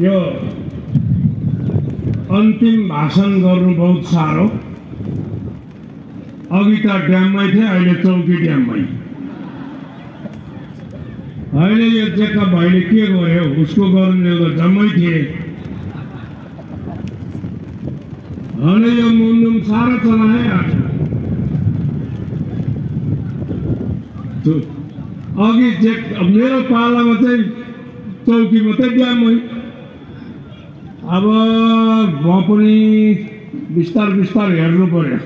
यो अन्तिम भाषण गर्नु बहुत साह्रो। अघि त ड्याममै थिएँ, अहिले चौकी ड्याममै। अहिले यो चेकअप भाइले के गर्यो, उसको गर्नु त जम्मै थिए। अहिले यो मुन्नुम साह्रो चलाए अघि चेक मेरो पालामा चाहिँ चौकी मात्रै ड्याममै अब म पनि बिस्तार बिस्तार हेर्नु पर्यो।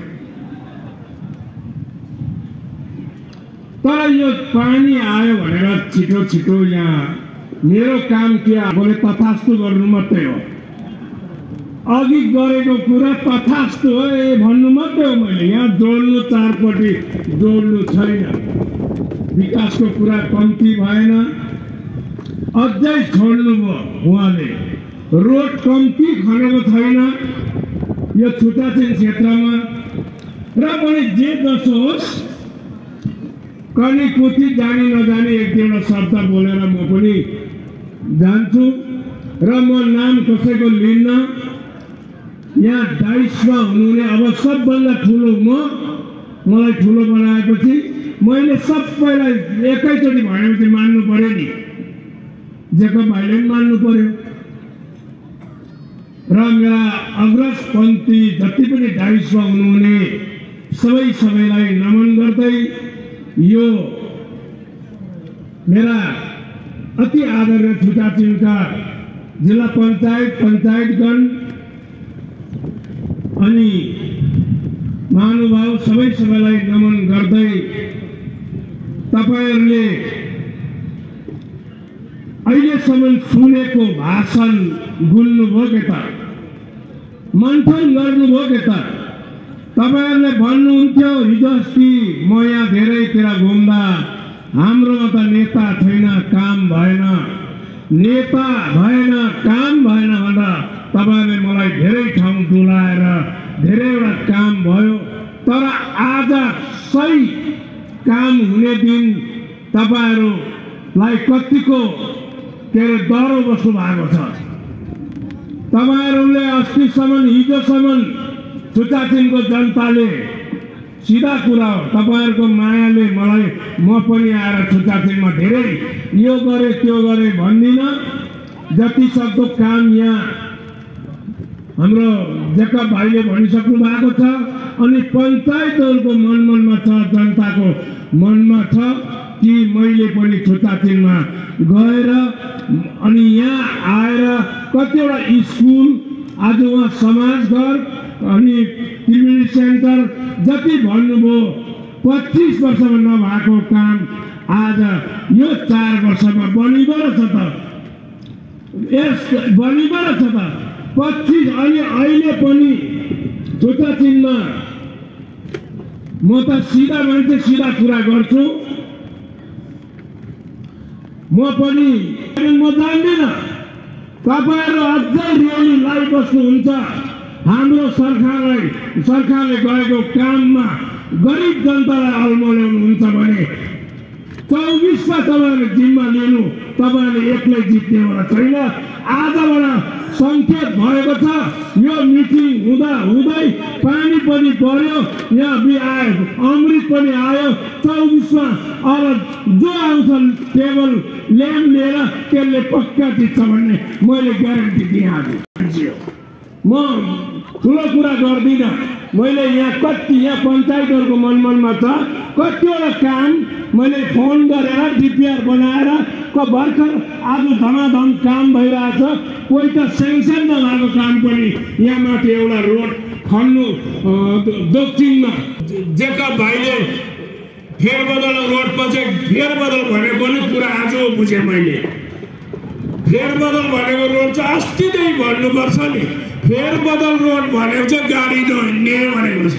तर यो पानी आयो भनेर छिटो छिटो यहाँ मेरो काम के आफूले तथास्तु गर्नु मात्रै हो। अघि गरेको कुरा तथास्तु हो ए भन्नु मात्रै हो मैले। यहाँ जोड्नु चारपट्टि जोड्नु छैन। विकासको कुरा कम्ती भएन। अझै छोड्नुभयो उहाँले। रोड कम्ती खनेको छैन। यो छुट्टाछिन क्षेत्रमा। र पनि जे जसो होस् कनी कुथी जानी नजाने एक दुईवटा शब्द बोलेर म पनि जान्छु। र म नाम कसैको लिन्न। यहाँ डाइसमा हुनुहुने अब सबभन्दा ठुलो म मलाई ठुलो बनाएपछि मैले सबैलाई एकैचोटि भनेपछि मान्नु पर्यो नि। जेकब भाइले पनि मान्नु पर्यो र मेरा अग्रजपन्थी जति पनि डाइसमा हुनुहुने सबै सबैलाई नमन गर्दै यो मेरा अति आदरणीय छुटाचिनका जिल्ला पञ्चायत पञ्चायतगण अनि महानुभाव सबै सबैलाई नमन गर्दै तपाईँहरूले अहिलेसम्म सुनेको भाषण गुल्नुभयो के त मन्थन गर्नुभयो के त तपाईँहरूले भन्नुहुन्थ्यो हिजो अस्ति म यहाँ धेरैतिर घुम्दा हाम्रोमा त नेता छैन काम भएन। नेता भएन काम भएन भन्दा तपाईँहरूले मलाई धेरै ठाउँ डुलाएर धेरैवटा काम भयो। तर आज सही काम हुने दिन तपाईँहरूलाई कतिको के अरे डह्रो बस्नु भएको छ। तपाईँहरूले अस्तिसम्म हिजोसम्म छुचाचिनको जनताले सिधा कुरा हो। तपाईँहरूको मायाले मलाई म पनि आएर छुचाचिनमा धेरै यो गरेँ त्यो गरेँ भन्दिनँ। जति सक्दो काम यहाँ हाम्रो जेकब भाइले भनिसक्नु भएको छ अनि पञ्चायतहरूको मन मनमा छ जनताको मनमा छ। कि मैले पनि छुट्टाचिनमा गएर अनि यहाँ आएर कतिवटा स्कुल आज उहाँ समाजघर अनि त्रिवेणी सेन्टर जति भन्नुभयो पच्चिस वर्षमा नभएको काम आज यो चार वर्षमा बनिँदो रहेछ त। यस बनिँदो रहेछ त। पच्चिस अनि अहिले पनि चिन्हमा म त सिधा मान्छे सिधा कुरा गर्छु। म पनि म जान्दिनँ। तपाईँहरू अझै रेली लगाइबस्नुहुन्छ हाम्रो सरकारलाई सरकारले गरेको काममा गरिब जनतालाई अल्मल्याउनुहुन्छ भने चौबिसमा तपाईँहरूले जिम्मा लिनु तपाईँहरूले एक्लै जित्नेवाला छैन। आजबाट सङ्केत भएको छ। यो मिटिङ हुँदा हुँदै पानी पनि पर्यो यहाँ बि आयो अमृत पनि आयो। चौबिसमा अब जो आउँछ टेबल ल्याम्प लिएर त्यसले पक्का जित्छ भन्ने मैले ग्यारेन्टी दिइहालेँ। म ठुलो कुरा गर्दिनँ। मैले यहाँ कति यहाँ पञ्चायतहरूको मनमनमा छ। कतिवटा काम मैले फोन गरेर डिपिआर बनाएर भर्खर आज धमाधम काम भइरहेछ। कोही त सेङ्सन नभएको काम पनि यहाँ माथि एउटा रोड खन्नु दक्षिणमा जेकब भाइले फेरबदल रोडपछि फेरबदल भनेको पनि कुरा आज बुझेँ मैले। फेरबदल भनेको रोड चाहिँ अस्ति नै भन्नुपर्छ नि। फेरबदल रोड भनेको चाहिँ गाडी नहिँड्ने भनेको छ।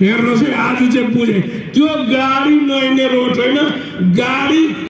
हेर्नुहोस् है आज चाहिँ बुझेँ। त्यो गाडी नहिँड्ने रोड होइन गाडी